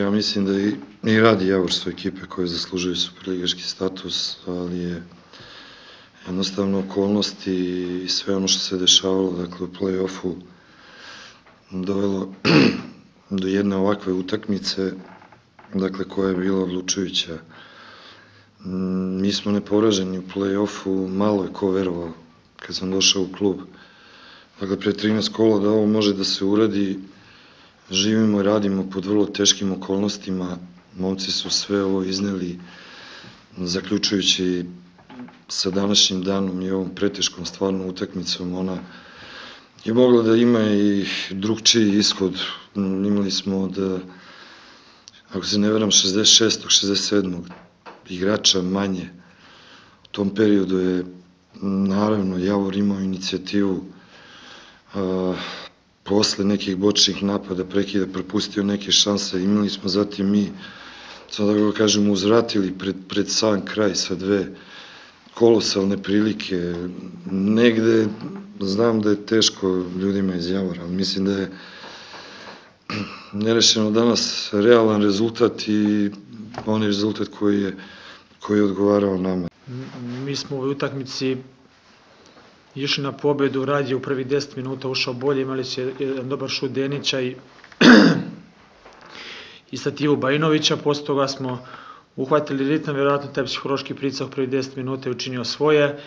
Ja mislim da i, radi Javor su ekipe koje zaslužuju superligaški status, ali je jednostavno okolnosti i sve ono što se dešavalo dakle, u play-offu dovelo do jedne ovakve utakmice dakle, koja je bila odlučujuća. Mm, Mi smo neporaženi u play-offu, malo je ko verovao kad sam došao u klub. Dakle, pre 13 kola da ovo može da se uradi, živimo i radimo pod vrlo teškim okolnostima, momci su sve ovo izneli, zaključujući sa današnjim danom i ovom preteškom stvarno utakmicom, ona je mogla da ima i drugčiji ishod, imali smo da, ako se ne veram, 66. 67. igrača manje, u tom periodu je naravno Javor imao inicijativu posle nekih bočnih napada prekida propustio neke šanse, imali smo zatim mi, sad da ga kažem, uzvratili pred, pred sam kraj sa dve kolosalne prilike, negde znam da je teško ljudima iz Javora, ali mislim da je nerešeno danas realan rezultat i onaj rezultat koji je, koji je odgovarao nama. Mi smo u utakmici išli na pobedu, Rad je u prvi 10 minuta ušao bolje, imali su jedan dobar šut Denića i, i stativu Bajinovića, posle toga smo uhvatili ritam, vjerojatno taj psihološki pricak u prvi 10 minuta je učinio svoje,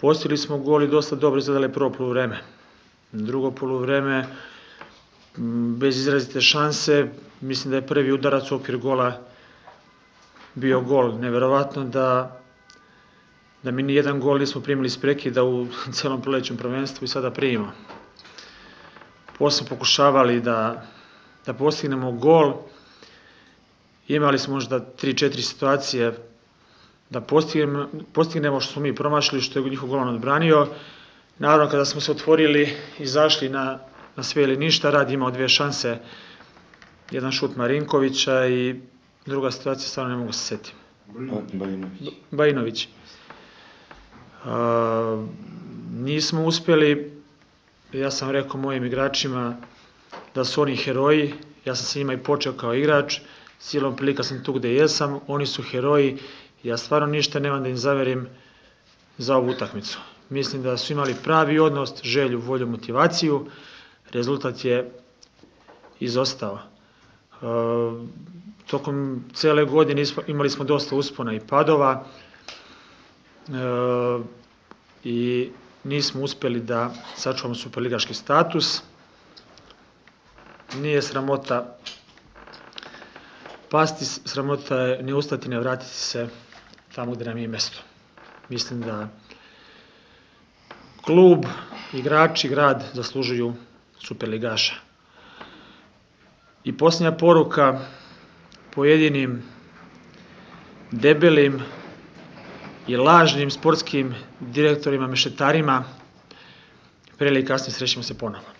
postigli smo gol i dosta dobro izgledali prvo polovreme. Drugo polovreme, bez izrazite šanse, mislim da je prvi udarac u okvir gola bio gol. Neverovatno da da mi ni jedan gol nismo primili iz prekida u celom prolećnom prvenstvu i sada primimo. Posle pokušavali da, da postignemo gol, imali smo možda 3-4 situacije da postignemo, postignemo što smo mi promašili, što je njihov golon odbranio. Naravno, kada smo se otvorili, izašli na, na sve ili ništa, rad imao dve šanse, jedan šut Marinkovića i druga situacija, stvarno ne mogu se setiti. Bajinović. Bajinović. Nismo uspeli, ja sam rekao mojim igračima da su oni heroji, ja sam sa njima i počeo kao igrač, silom prilika sam tu gde jesam, oni su heroji, ja stvarno ništa nemam da im zaverim za ovu utakmicu. Mislim da su imali pravi odnos, želju, volju, motivaciju, rezultat je izostao. Tokom cele godine imali smo dosta uspona i padova, i nismo uspeli da sačuvamo superligaški status. Nije sramota pasti, sramota je ne ustati, ne vratiti se tamo gde nam je mesto. Mislim da klub, igrači, grad zaslužuju superligaša. I posljednja poruka pojedinim debelim i lažnim sportskim direktorima, mešetarima, pre ili kasnije srećemo se ponovo.